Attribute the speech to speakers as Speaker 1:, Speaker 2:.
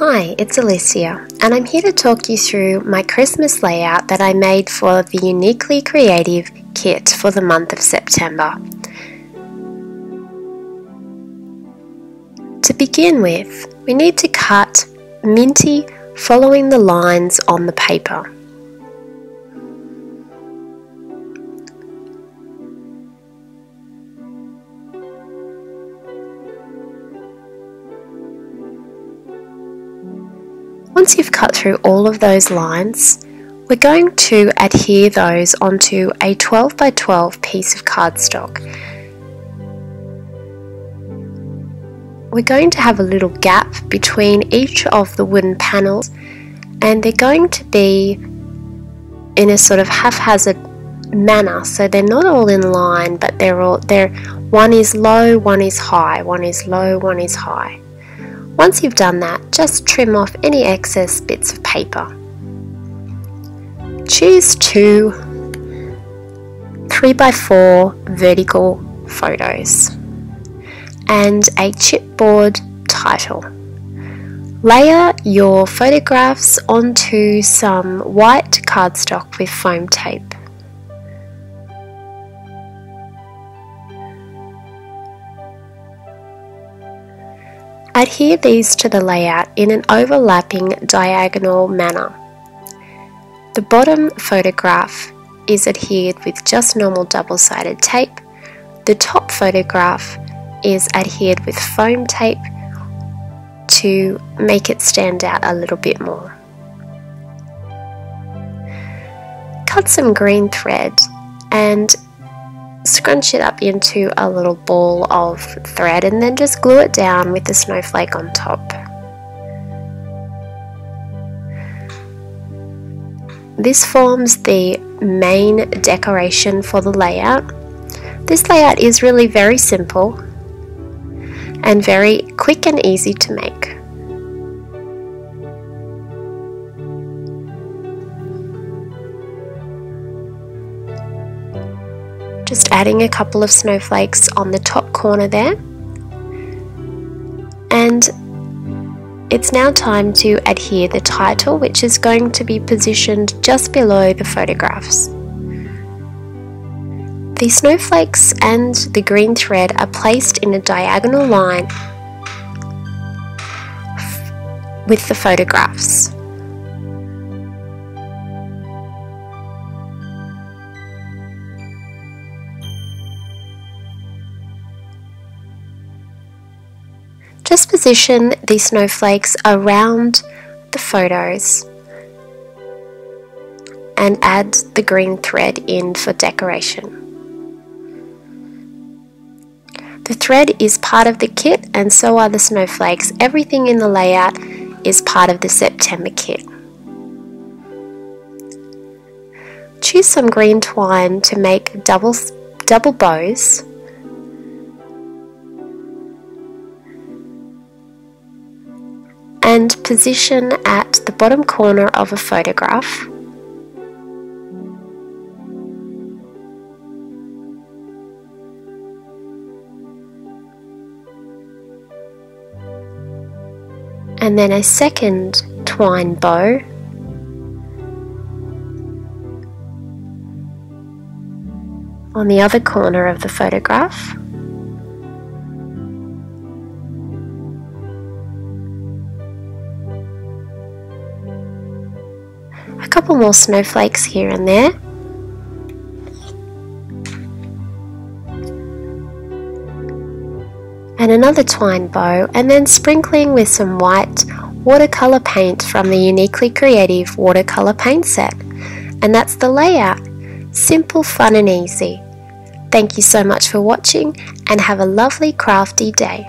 Speaker 1: Hi, it's Alicia, and I'm here to talk you through my Christmas layout that I made for the Uniquely Creative kit for the month of September. To begin with, we need to cut Minty following the lines on the paper. Once you've cut through all of those lines, we're going to adhere those onto a 12 by 12 piece of cardstock. We're going to have a little gap between each of the wooden panels and they're going to be in a sort of haphazard manner so they're not all in line but they're all they're one is low one is high one is low one is high once you've done that, just trim off any excess bits of paper. Choose two 3x4 vertical photos and a chipboard title. Layer your photographs onto some white cardstock with foam tape. Adhere these to the layout in an overlapping diagonal manner. The bottom photograph is adhered with just normal double-sided tape. The top photograph is adhered with foam tape to make it stand out a little bit more. Cut some green thread and scrunch it up into a little ball of thread and then just glue it down with the snowflake on top. This forms the main decoration for the layout. This layout is really very simple and very quick and easy to make. Just adding a couple of snowflakes on the top corner there and it's now time to adhere the title which is going to be positioned just below the photographs. The snowflakes and the green thread are placed in a diagonal line with the photographs. Just position these snowflakes around the photos and add the green thread in for decoration. The thread is part of the kit and so are the snowflakes. Everything in the layout is part of the September kit. Choose some green twine to make double, double bows position at the bottom corner of a photograph. And then a second twine bow on the other corner of the photograph. Couple more snowflakes here and there. And another twine bow and then sprinkling with some white watercolour paint from the Uniquely Creative watercolour paint set. And that's the layout. Simple, fun and easy. Thank you so much for watching and have a lovely crafty day.